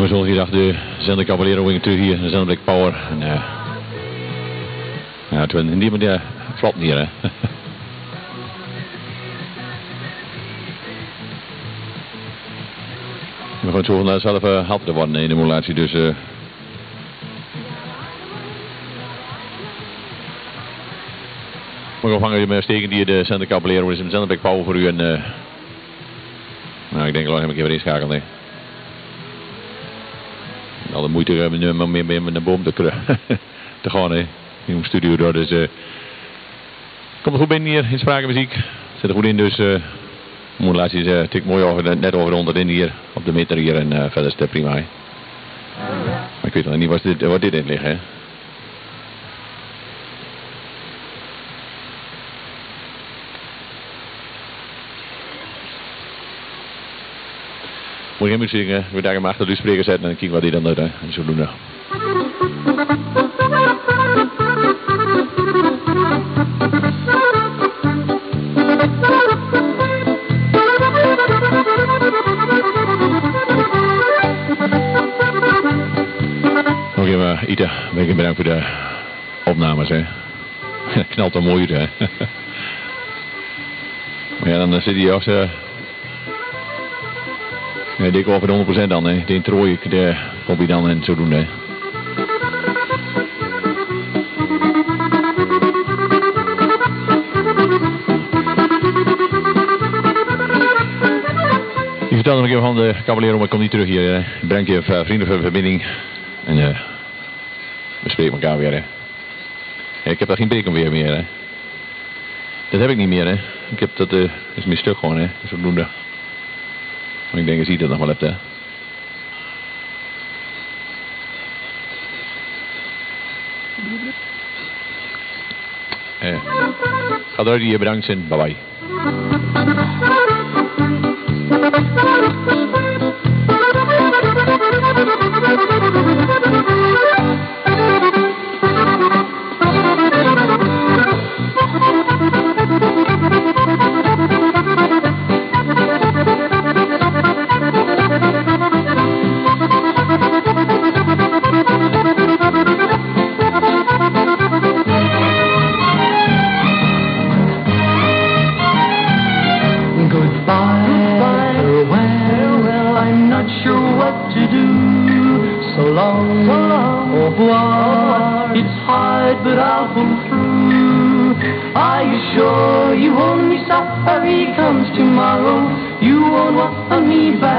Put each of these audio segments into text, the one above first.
We zullen hier de zender Caballero wing terug hier, de zender Power. En, uh, ja, het was niet meer uh, vlot hier, hè. We gaan zo vandaag zelf uh, helpen te worden in de emulatie, dus... Uh, we gaan vangen met steken die de zender Caballero is, een zender Power voor u en... Uh, nou, ik denk dat ik even inschakelen, nee alle moeite hebben meer met een boom te, te gaan hè, in de studio door. Dus uh, komt er goed binnen hier in sprakenmuziek. Zit er goed in dus. Uh, is uh, tik mooi over, net over onderin hier op de meter hier en verder is het prima. Ik weet nog niet wat dit, wat dit in ligt hè. Moet je zingen, we daar hem achter de spreker zetten en kijken wat hij dan doet. Hè. En zo doen Ita, ben ik bedankt voor de opnames. Hè. Knalt dan mooi hè. maar ja, dan zit hij als... Nee, dik over 100% dan. Hè. De introoi, de kom je dan en zodoende. Je vertelde nog even van de Caballero, maar ik kom niet terug hier. Hè. Breng je uh, vrienden van verbinding. En uh, we spreken elkaar weer. Hè. Ik heb daar geen bacon weer meer. Hè. Dat heb ik niet meer. Hè. Ik heb dat, uh, is mijn stuk gewoon. Hè. Zodoende. Ik denk dat je dat nog wel hebt, hè. Eh. Ga door die bedankt zijn. Bye bye.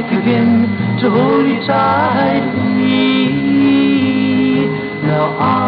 back again to hold you tight for me. Now I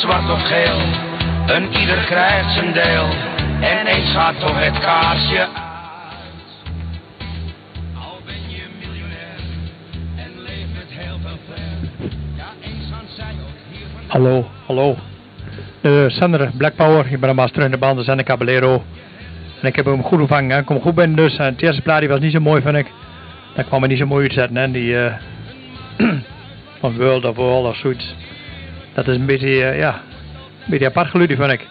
zwart of geel, een ieder krijgt zijn deel. En eens gaat toch het kaarsje uit. Al ben je miljonair en leef met heel veel flair. Ja, eens gaan zij ook hier van... Hallo, hallo. Uh, Sander Black Power, ik ben een master in de band, Sander Caballero. En ik heb hem goed ontvangen. Ik kom goed binnen dus. En het eerste plaat die was niet zo mooi, vind ik. Dat kwam me niet zo mooi uitzetten. Hè. Die uh, van World of All of zoiets. Dat is een beetje, uh, ja, een beetje apart geluid, vind ik.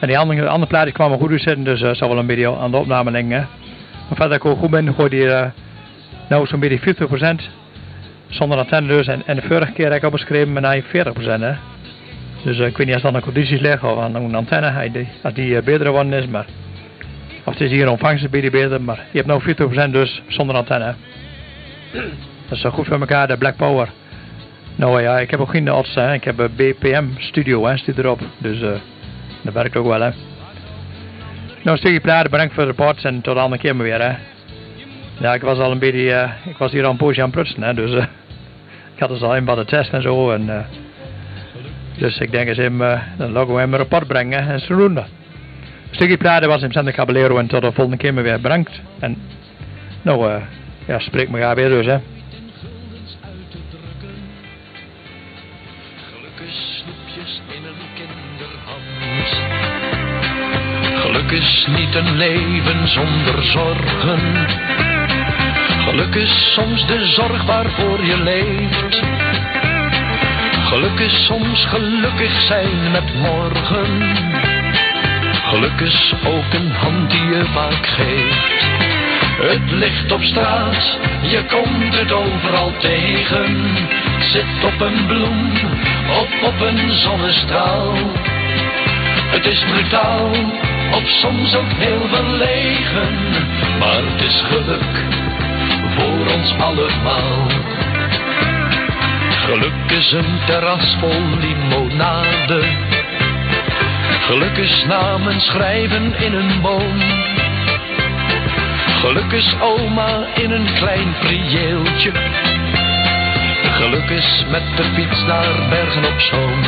En die andere, andere plaatjes kwamen goed uitzetten, dus dat uh, zal wel een beetje aan de opname. Hè. Maar verder ik ook goed ben, gooi die nou zo'n beetje 50% zonder antenne dus. En, en de vorige keer heb ik opgeschreven met 40%. Hè. Dus ik weet niet als dat aan condities liggen of aan een antenne, als die uh, beter geworden is, maar... Of het is hier ontvangst een beetje beter, maar je hebt nu 40% dus zonder antenne. Dat is zo goed voor elkaar, de Black Power. Nou ja, ik heb ook geen odds, hè. ik heb een BPM Studio, hè, erop. Dus uh, dat werkt ook wel, hè. Nou, stukje praten, bedankt voor de reports en tot de andere keer maar weer, hè. Ja, ik was al een beetje, uh, ik was hier al een poosje aan het prutsen, hè, dus uh, ik had dus al een wat de en zo. En, dus ik denk eens hem, dan logo hem een rapport brengen en zo doen dat. Stukje praten was in Santa Caballero en tot de volgende keer maar weer bedankt. En nou, ja, spreek me weer dus, hè. Geluk is niet een leven zonder zorgen. Geluk is soms de zorg waarvoor je leeft. Geluk is soms gelukkig zijn met morgen. Geluk is ook een hand die je vaak geeft. Het ligt op straat, je komt het overal tegen. Zit op een bloem of op een zonnestraal. Het is brutaal, of soms ook heel verlegen. Maar het is geluk voor ons allemaal. Geluk is een terras vol limonade. Geluk is namen schrijven in een boom. Geluk is oma in een klein prieeltje. Geluk is met de fiets naar Bergen op Zoom.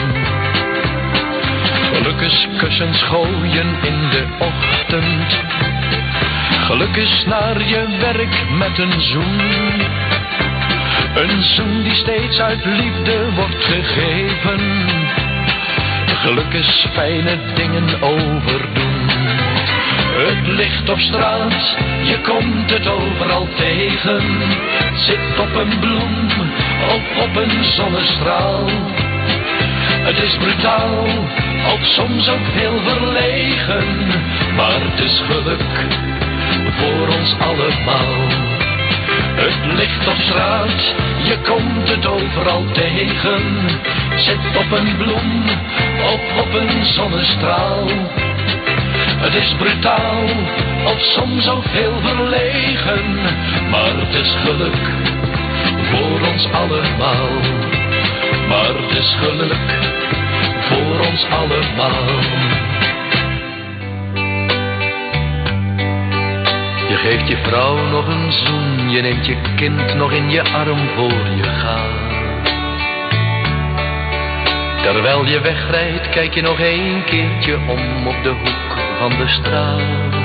Geluk is kussens gooien in de ochtend. Geluk is naar je werk met een zoen. Een zoen die steeds uit liefde wordt gegeven. Geluk is fijne dingen overdoen. Het ligt op straat, je komt het overal tegen. Zit op een bloem of op een zonnestraal. Het is brutaal, ook soms ook heel verlegen. Maar het is geluk voor ons allemaal. Het ligt op straat, je komt het overal tegen. Zit op een bloem of op een zonnestraal. Het is brutaal, of soms ook heel verlegen. Maar het is geluk voor ons allemaal. Maar het is geluk Je geeft je vrouw nog een zoen, je neemt je kind nog in je arm voor je gaat. Terwijl je wegrijdt, kijk je nog een keertje om op de hoek van de straat.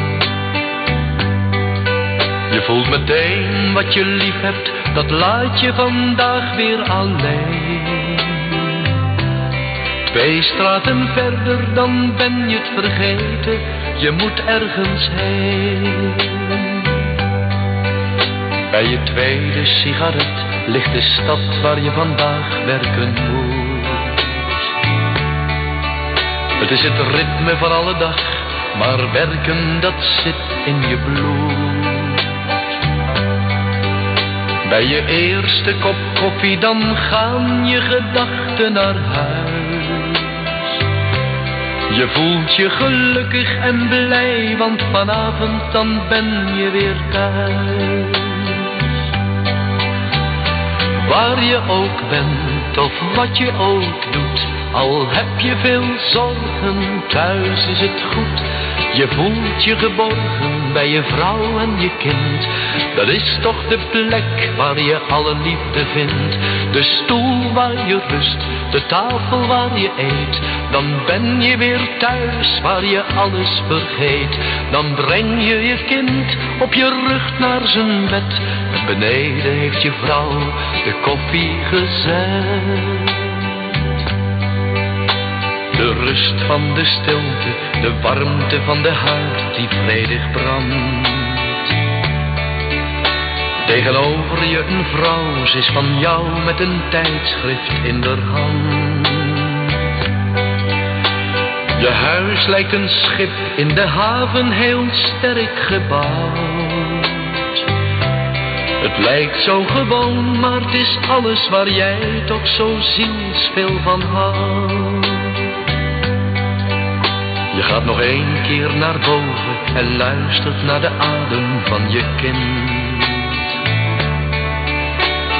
Je voelt meteen wat je lief hebt, dat laat je vandaag weer alleen. Twee straten verder, dan ben je het vergeten, je moet ergens heen. Bij je tweede sigaret ligt de stad waar je vandaag werken moet. Het is het ritme van alle dag, maar werken dat zit in je bloed. Bij je eerste kop koffie dan gaan je gedachten naar huis. Je voelt je gelukkig en blij, want vanavond dan ben je weer thuis. Waar je ook bent of wat je ook doet, al heb je veel zorgen, thuis is het goed. Je voelt je geborgen bij je vrouw en je kind. Dat is toch de plek waar je alle liefde vindt. De stoel waar je rust, de tafel waar je eet. Dan ben je weer thuis waar je alles vergeet. Dan breng je je kind op je rug naar zijn bed. En beneden heeft je vrouw de koffie gezet. De rust van de stilte, de warmte van de haard die vredig brandt. Tegenover je een vrouw, ze is van jou met een tijdschrift in de hand. Je huis lijkt een schip in de haven heel sterk gebouwd. Het lijkt zo gewoon, maar het is alles waar jij toch zo zielsveel van houdt. Je gaat nog één keer naar boven en luistert naar de adem van je kind.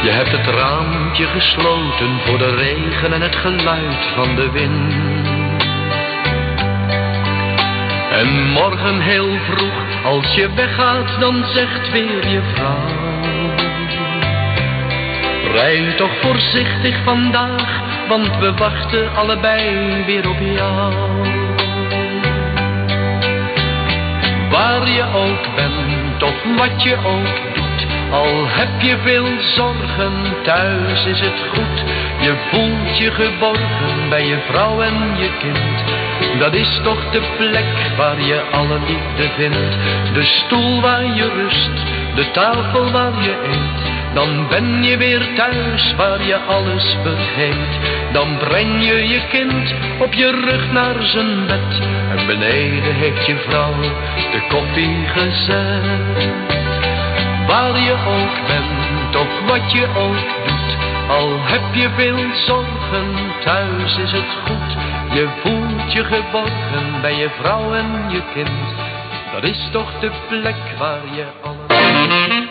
Je hebt het raampje gesloten voor de regen en het geluid van de wind. En morgen heel vroeg, als je weggaat, dan zegt weer je vrouw. Rij toch voorzichtig vandaag, want we wachten allebei weer op jou. Waar je ook bent of wat je ook doet, al heb je veel zorgen, thuis is het goed. Je voelt je geborgen bij je vrouw en je kind. Dat is toch de plek waar je alle liefde vindt. De stoel waar je rust, de tafel waar je eet. Dan ben je weer thuis waar je alles vergeet. Dan breng je je kind op je rug naar zijn bed. En beneden heeft je vrouw de koffie gezet. Waar je ook bent of wat je ook doet. Al heb je veel zorgen, thuis is het goed. Je voelt je geborgen bij je vrouw en je kind. Dat is toch de plek waar je alles...